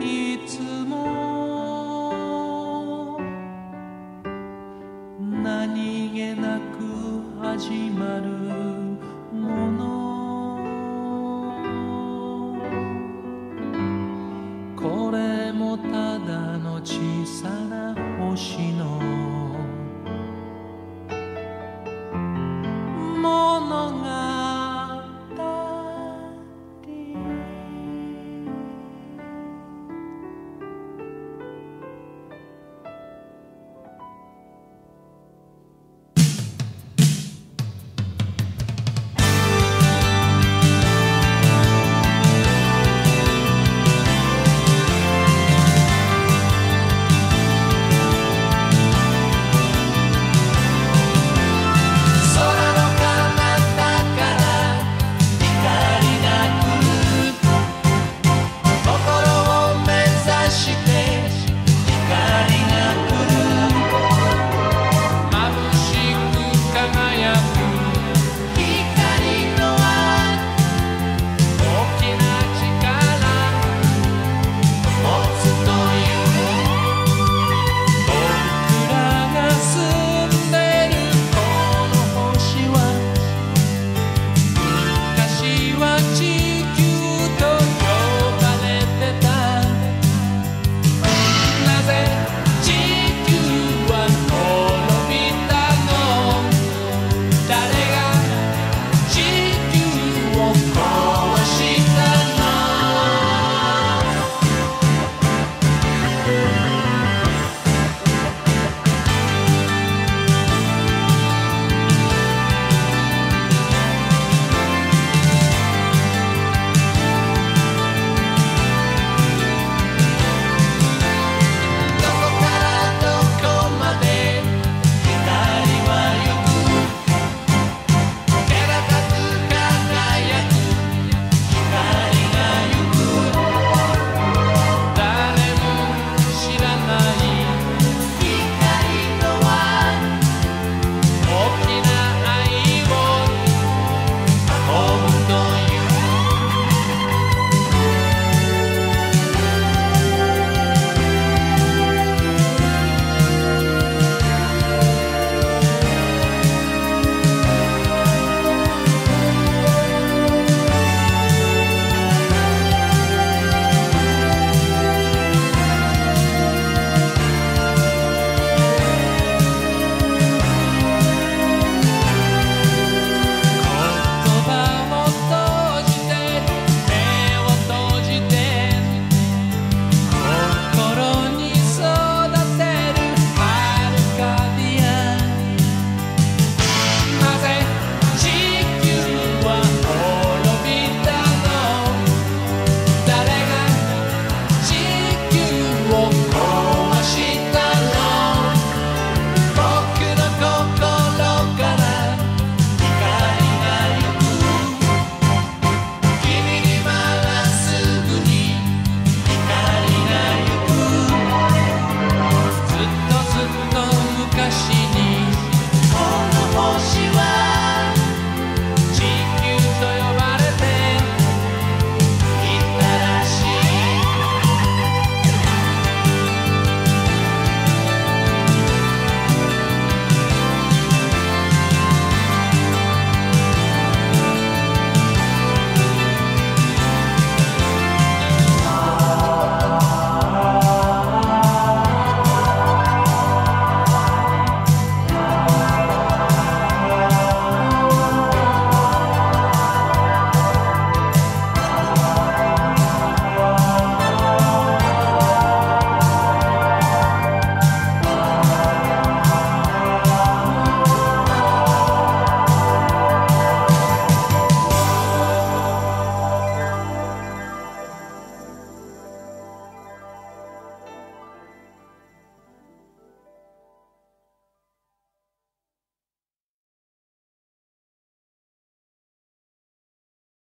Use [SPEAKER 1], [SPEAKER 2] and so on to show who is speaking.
[SPEAKER 1] いつも何気なく始まるもの。これもただの小さな